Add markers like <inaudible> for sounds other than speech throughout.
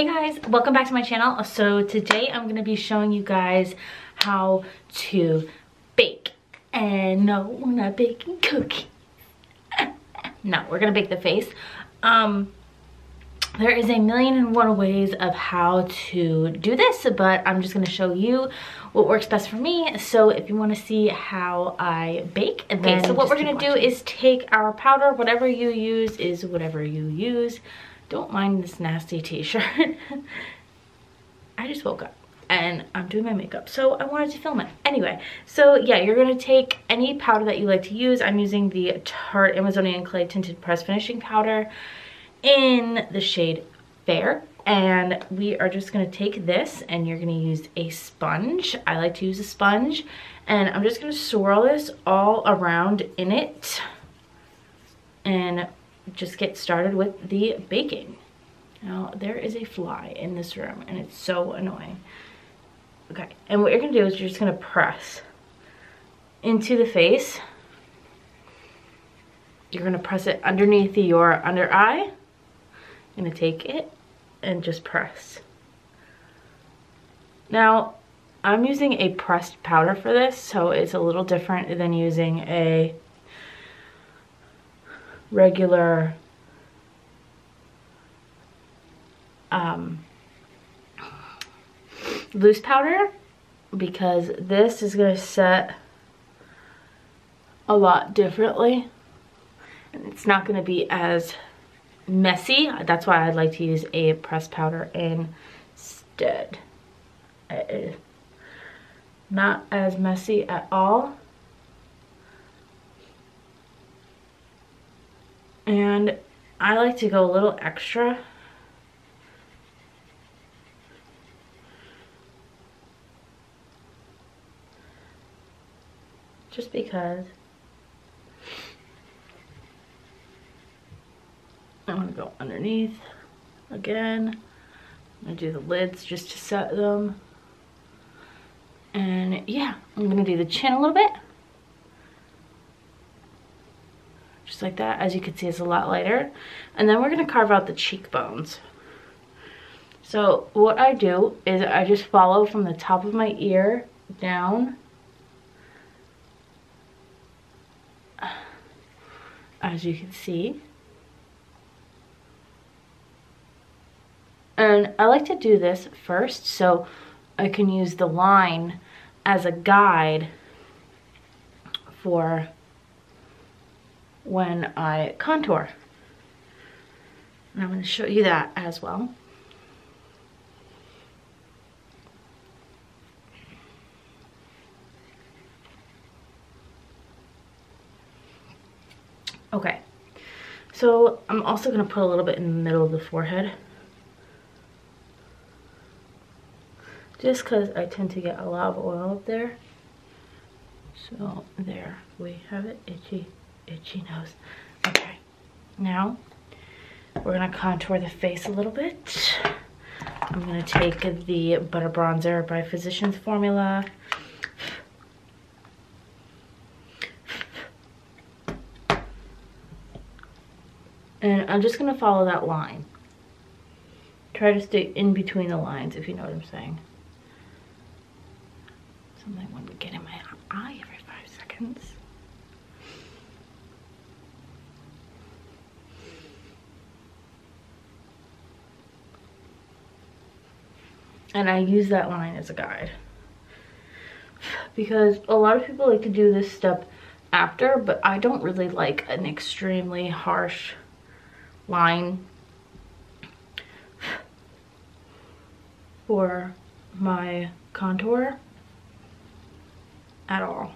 Hey guys, welcome back to my channel. So today I'm gonna be showing you guys how to bake. And no, we're not baking cookies. <laughs> no, we're gonna bake the face. Um, there is a million and one ways of how to do this, but I'm just gonna show you what works best for me. So if you wanna see how I bake, okay, so what we're gonna do is take our powder, whatever you use is whatever you use. Don't mind this nasty t-shirt. <laughs> I just woke up and I'm doing my makeup so I wanted to film it anyway so yeah you're gonna take any powder that you like to use I'm using the Tarte Amazonian Clay Tinted Press Finishing Powder in the shade Fair and we are just gonna take this and you're gonna use a sponge I like to use a sponge and I'm just gonna swirl this all around in it and just get started with the baking. Now, there is a fly in this room, and it's so annoying. Okay, and what you're gonna do is you're just gonna press into the face. You're gonna press it underneath your under eye. You're gonna take it and just press. Now, I'm using a pressed powder for this, so it's a little different than using a regular um, loose powder because this is going to set a lot differently and it's not going to be as messy. That's why I'd like to use a pressed powder instead. Uh, not as messy at all. And I like to go a little extra. Just because I'm gonna go underneath again. I'm gonna do the lids just to set them. And yeah, I'm gonna do the chin a little bit. just like that. As you can see, it's a lot lighter. And then we're gonna carve out the cheekbones. So what I do is I just follow from the top of my ear down. As you can see. And I like to do this first so I can use the line as a guide for when I contour. And I'm going to show you that as well. Okay, so I'm also going to put a little bit in the middle of the forehead. Just because I tend to get a lot of oil up there. So there we have it, itchy itchy nose. Okay, now we're gonna contour the face a little bit. I'm gonna take the Butter Bronzer by Physicians Formula. And I'm just gonna follow that line. Try to stay in between the lines, if you know what I'm saying. Something wouldn't get in my eye every five seconds. and I use that line as a guide because a lot of people like to do this step after but I don't really like an extremely harsh line for my contour at all.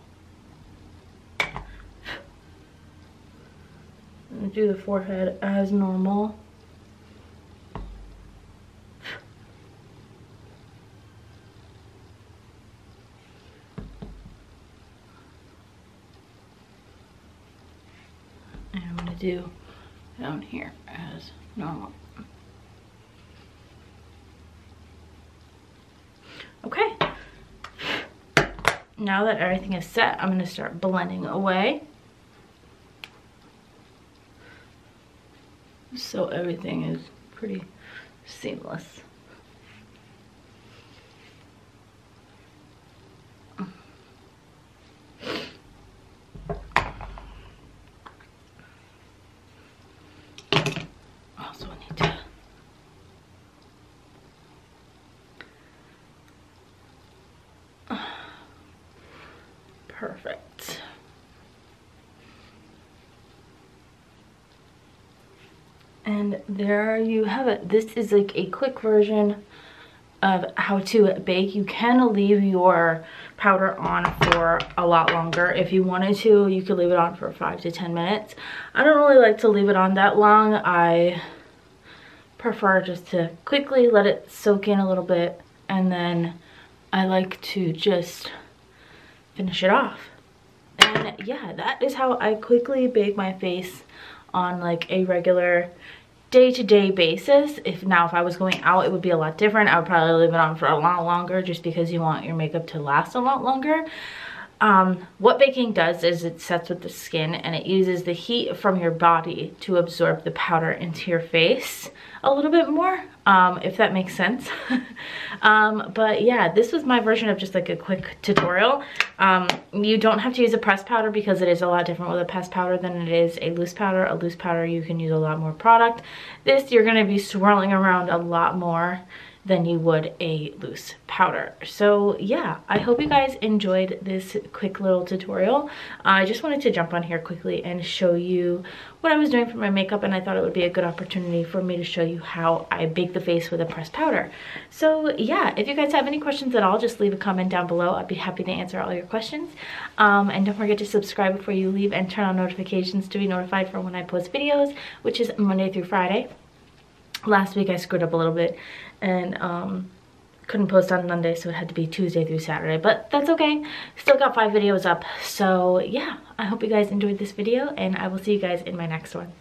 do the forehead as normal. And I'm going to do down here as normal. Okay. Now that everything is set, I'm going to start blending away. So everything is pretty seamless. Perfect. And there you have it. This is like a quick version of how to bake. You can leave your powder on for a lot longer. If you wanted to, you could leave it on for five to 10 minutes. I don't really like to leave it on that long. I prefer just to quickly let it soak in a little bit and then I like to just finish it off. And yeah, that is how I quickly bake my face on like a regular day-to-day -day basis. If now if i was going out it would be a lot different. I would probably leave it on for a lot longer just because you want your makeup to last a lot longer um, what baking does is it sets with the skin and it uses the heat from your body to absorb the powder into your face a little bit more, um, if that makes sense. <laughs> um, but yeah, this was my version of just like a quick tutorial. Um, you don't have to use a pressed powder because it is a lot different with a pressed powder than it is a loose powder. A loose powder, you can use a lot more product. This, you're gonna be swirling around a lot more than you would a loose powder. So yeah, I hope you guys enjoyed this quick little tutorial. I just wanted to jump on here quickly and show you what I was doing for my makeup and I thought it would be a good opportunity for me to show you how I bake the face with a pressed powder. So yeah, if you guys have any questions at all, just leave a comment down below. I'd be happy to answer all your questions. Um, and don't forget to subscribe before you leave and turn on notifications to be notified for when I post videos, which is Monday through Friday last week I screwed up a little bit and um, couldn't post on Monday so it had to be Tuesday through Saturday but that's okay. Still got five videos up so yeah I hope you guys enjoyed this video and I will see you guys in my next one